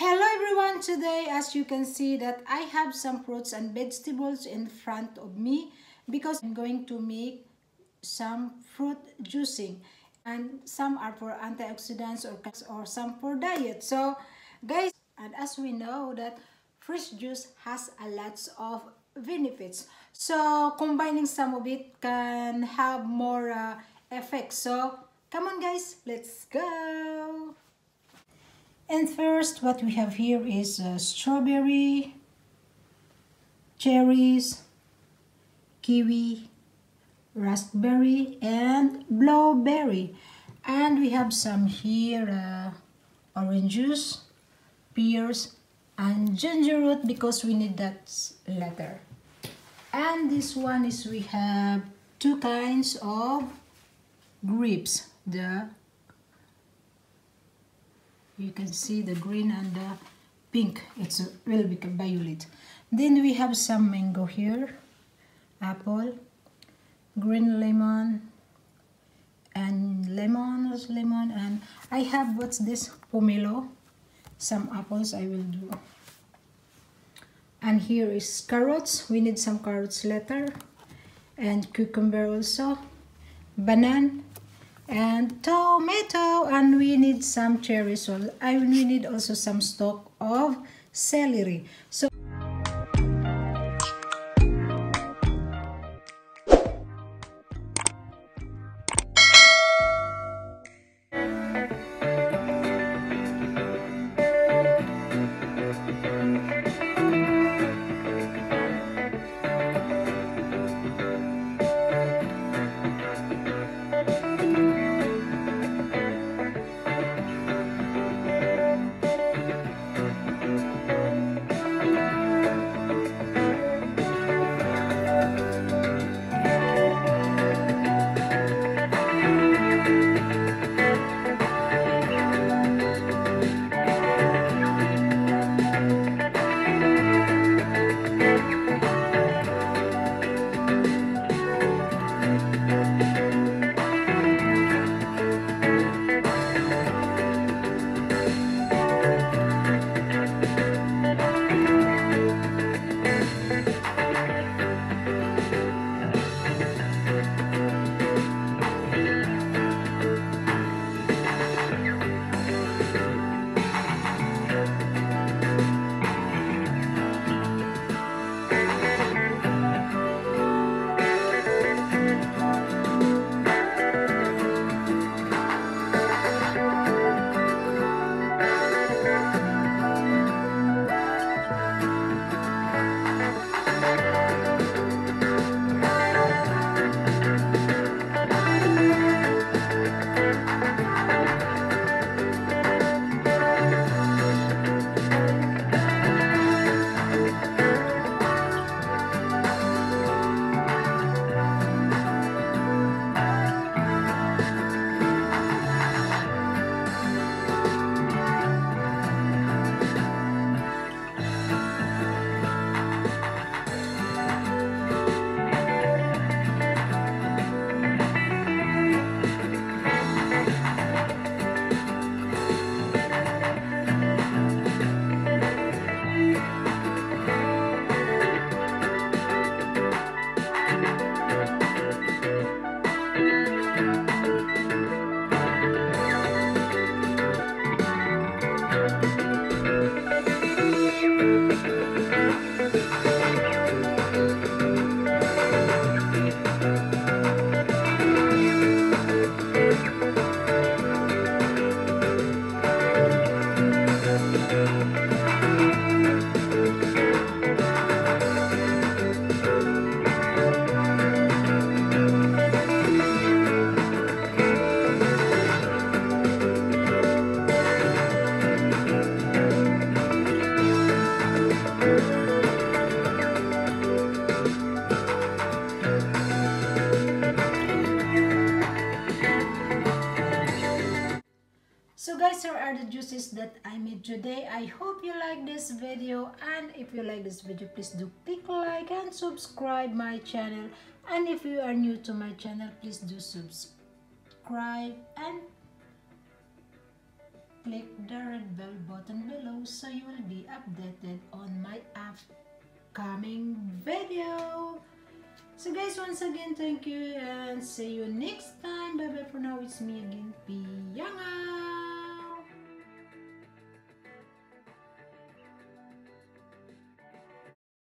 Hello everyone, today as you can see that I have some fruits and vegetables in front of me because I'm going to make some fruit juicing and some are for antioxidants or, or some for diet. So guys, and as we know that fresh juice has a lot of benefits. So combining some of it can have more uh, effects. So come on guys, let's go! And first, what we have here is uh, strawberry, cherries, kiwi, raspberry, and blueberry. And we have some here uh, orange juice, pears, and ginger root because we need that later. And this one is we have two kinds of grapes. The you can see the green and the pink. It's a will become violet. Then we have some mango here apple green lemon and lemon lemon and I have what's this pomelo. Some apples I will do. And here is carrots. We need some carrots later and cucumber also. Banana and tomato and we need some cherries and we need also some stalk of celery. So So guys, here are the juices that I made today. I hope you like this video and if you like this video, please do click like and subscribe my channel. And if you are new to my channel, please do subscribe and click the red bell button below so you will be updated on my upcoming video. So guys, once again, thank you and see you next time. Bye bye for now. It's me again.